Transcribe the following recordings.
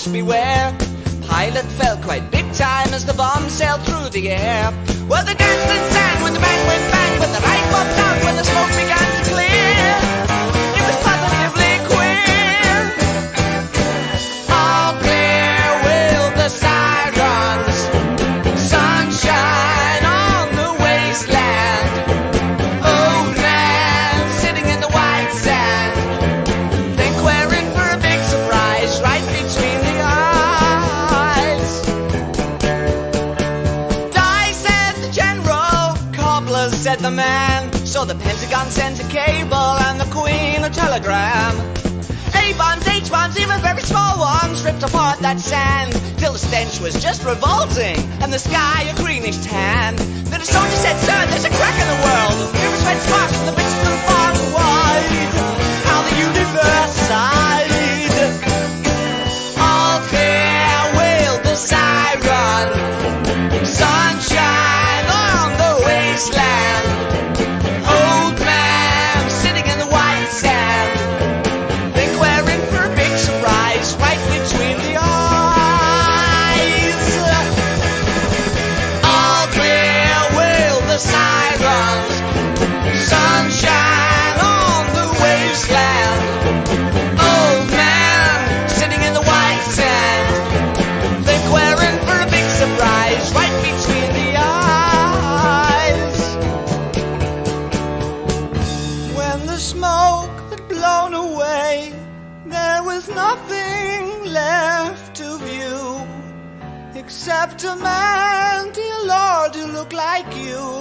flashed, beware. Pilot fell quite big time as the bomb sailed through the air. Well, the danced and sang when the bang went bang, when the light popped out, when the smoke said the man. So the Pentagon sent a cable and the Queen a telegram. A bombs, H bombs, even very small ones ripped apart that sand till the stench was just revolting and the sky a greenish tan. Then a soldier said, "Sir, there's a crack in the world. Rivers red sparks from the except a man, dear Lord, who looked like you,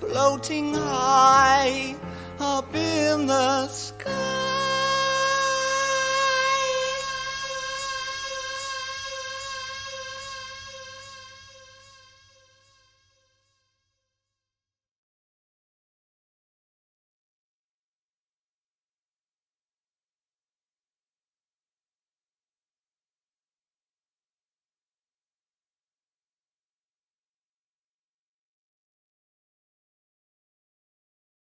floating high up in the sky.